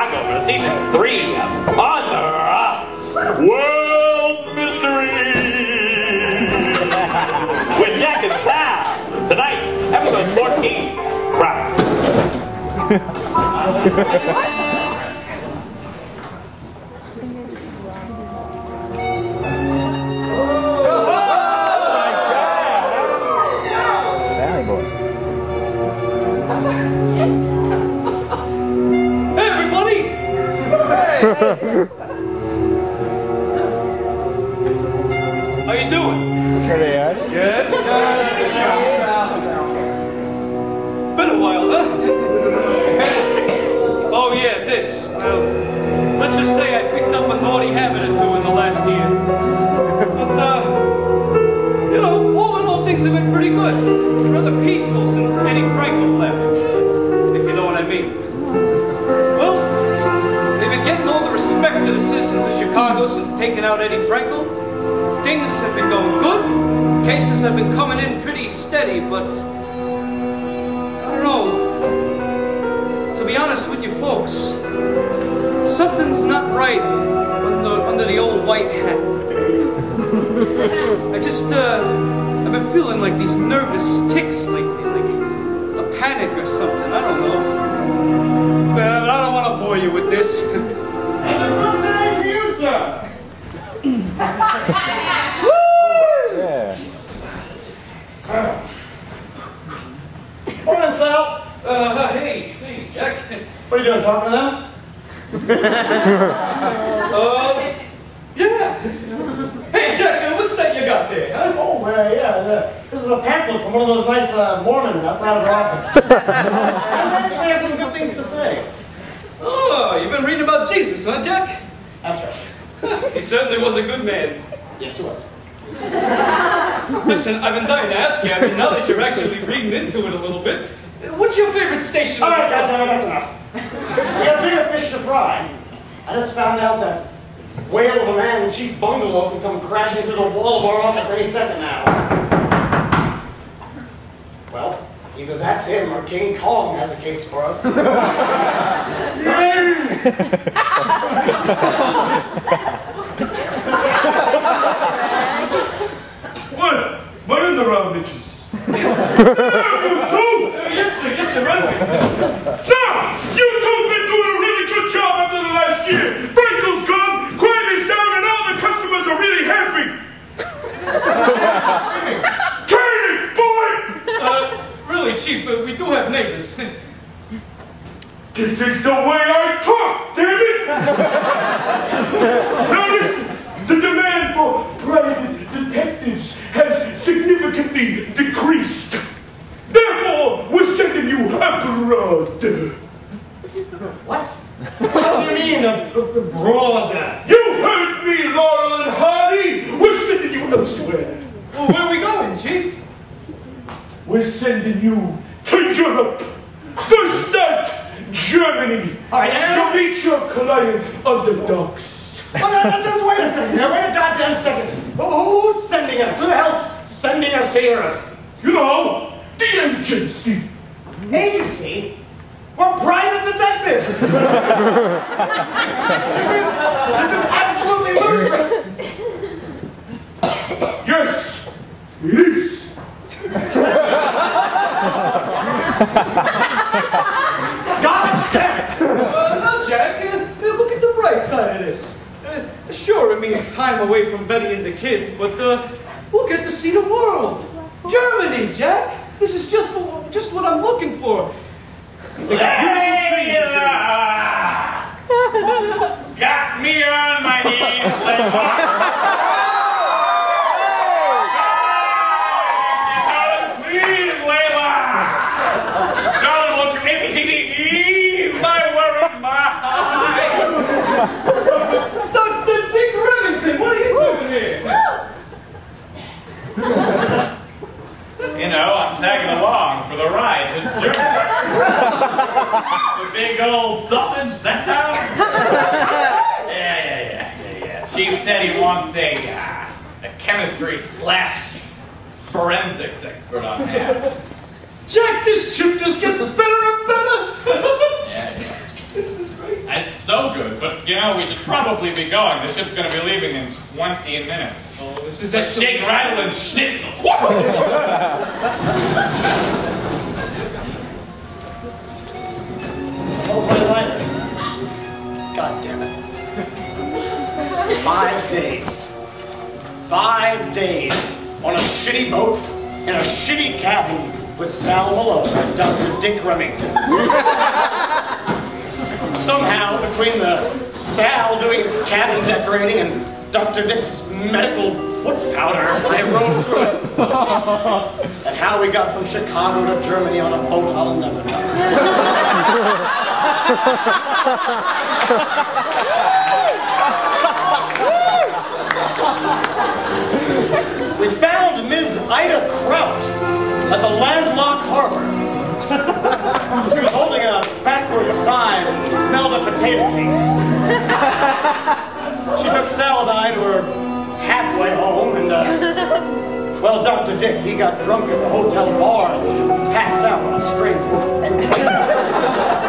Chicago for season three of On the Rocks World Mystery with Jack and Sal. Tonight, episode 14, Rocks. How you doing? Good. It's been a while, huh? oh yeah, this. Well, let's just say I picked up a naughty habit or two of the citizens of Chicago since taking out Eddie Frankel. Things have been going good. Cases have been coming in pretty steady, but I don't know. To be honest with you folks, something's not right under, under the old white hat. I just, uh, I've been feeling like these nervous ticks What are you doing, talking to them? Uh, yeah. Hey, Jack, uh, what's that you got there, huh? Oh, uh, yeah. The, this is a pamphlet from one of those nice uh, Mormons outside of our office. I actually have some good things to say. Oh, you've been reading about Jesus, huh, Jack? That's right. He certainly was a good man. Yes, he was. Listen, I've been dying to ask you, I mean, now that you're actually reading into it a little bit, what's your favorite station? All right, goddammit, that's enough. We got bigger fish to fry. I just found out that whale of a man in Chief Bungalow can come crashing through the wall of our office any second now. Well, either that's him or King Kong has a case for us. What? What in the round bitches? you two! Yes, sir, yes, sir, right away. Sir! You two been doing a really good job after the last year. Frankel's gone, crime is down, and all the customers are really happy. Turn it, boy! Uh, really, Chief, uh, we do have neighbors. This is the way I talk, damn it! now listen, the demand for private detectives has significantly decreased. Therefore, we're sending you abroad. What? What do you mean, a, a, abroad? You heard me, Laurel and Hardy! We're sending you elsewhere. Well, where are we going, Chief? We're sending you to Europe. First out, Germany. All right, now- You meet your client on the docks. Oh, well, now, now, just wait a second. Now, wait a goddamn second. Who, who's sending us? Who the hell's sending us to Europe? You know, the agency. Agency? We're private detectives. this is this is absolutely ludicrous. Yes, is. God damn it! Uh, no, Jack, uh, uh, look at the bright side of this. Uh, sure, it means time away from Betty and the kids, but uh, we'll get to see the world. Germany, Jack. This is just just what I'm looking for. They got beautiful trees in Germany. Got me on my knees, Layla. Darling, please, Layla. Darling, won't you make me see me ease my worried mind? Dr. Dick Remington, what are you doing here? You know, I'm tagging along for the ride to Germany. the big old sausage, that town? Yeah, yeah, yeah, yeah, yeah. Chief said he wants a, uh, a chemistry slash forensics expert on hand. Jack, this trip just gets better and better. Yeah, yeah. That's so good, but you know, we should probably be going. The ship's gonna be leaving in 20 minutes. oh, this is But excellent. shake, rattle, and schnitzel. pulls my lighter. God damn it. Five days. Five days on a shitty boat in a shitty cabin with Sal Malone and Dr. Dick Remington. Somehow, between the Sal doing his cabin decorating and Dr. Dick's medical foot powder, I rode through it. And how we got from Chicago to Germany on a boat, I'll never know. We found Ms. Ida Kraut at the landlocked potato cakes. She took Sal and I to her halfway home, and, uh, well, Dr. Dick, he got drunk at the hotel bar and passed out on a stranger.